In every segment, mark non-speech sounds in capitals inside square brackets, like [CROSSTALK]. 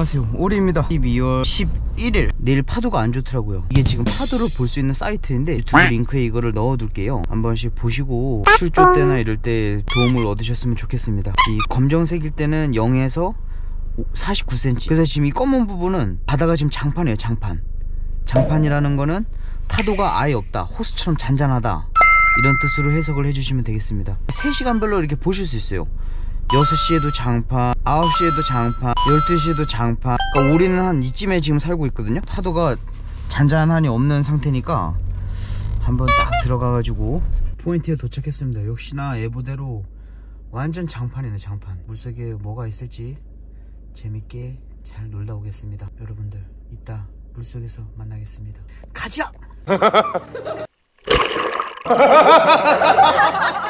안녕하세요. 오리입니다. 12월 11일 내일 파도가 안 좋더라고요. 이게 지금 파도를 볼 수 있는 사이트인데 유튜브 링크에 이거를 넣어둘게요. 한 번씩 보시고 출조 때나 이럴 때 도움을 얻으셨으면 좋겠습니다. 이 검정색일 때는 0에서 49cm 그래서 지금 이 검은 부분은 바다가 지금 장판이에요 장판. 장판이라는 거는 파도가 아예 없다. 호수처럼 잔잔하다. 이런 뜻으로 해석을 해주시면 되겠습니다. 3시간별로 이렇게 보실 수 있어요 6시에도 장판 9시에도 장판 12시에도 장판 그러니까 우리는 한 이쯤에 지금 살고 있거든요. 파도가 잔잔하니 없는 상태니까 한번 딱 들어가가지고 포인트에 도착했습니다. 역시나 예보대로 완전 장판이네 장판. 물속에 뭐가 있을지 재밌게 잘 놀다 오겠습니다. 여러분들 이따 물속에서 만나겠습니다. 가자! [LAUGHS]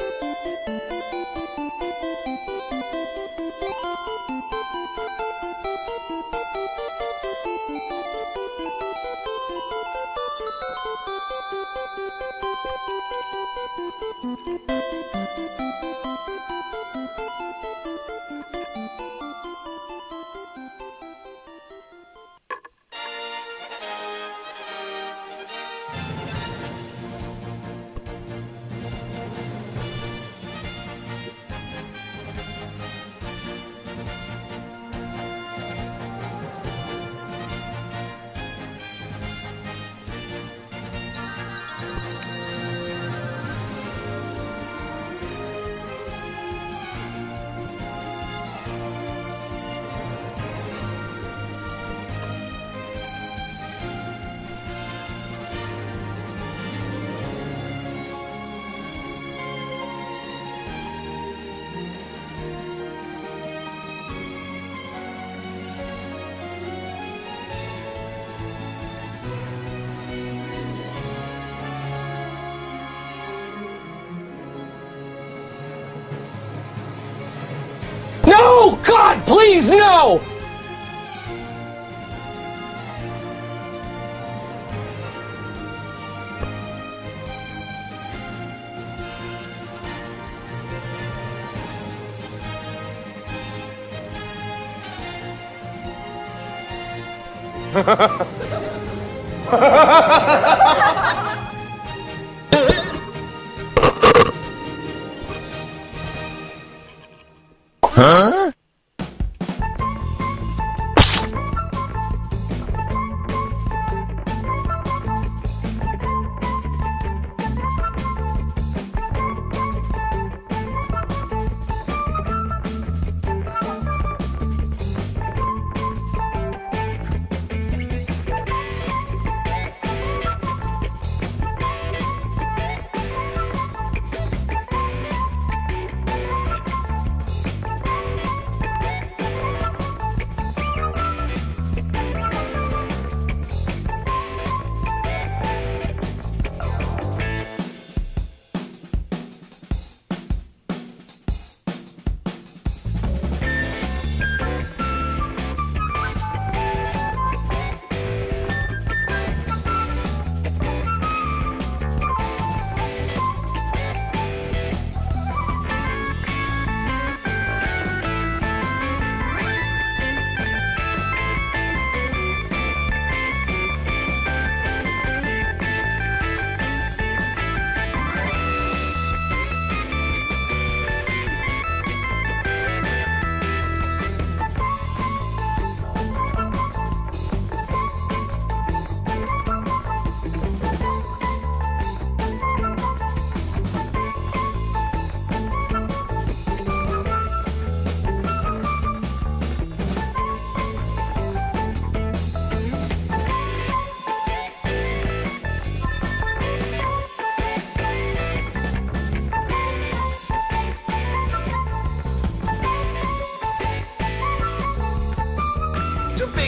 Música God, please, no! huh?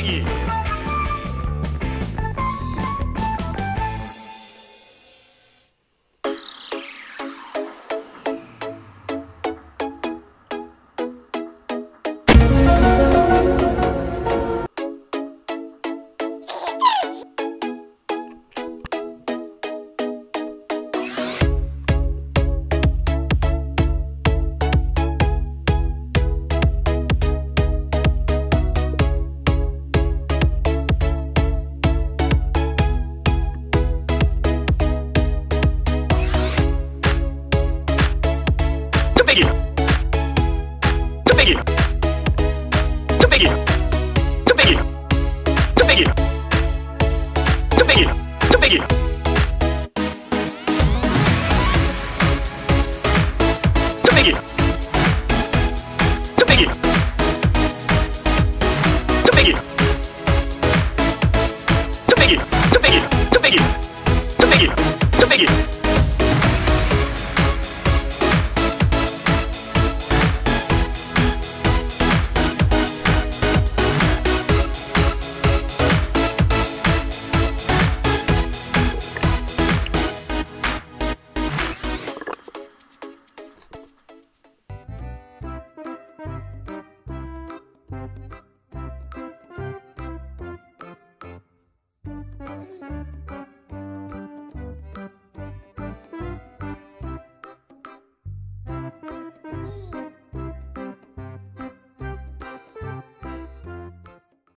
Maggie.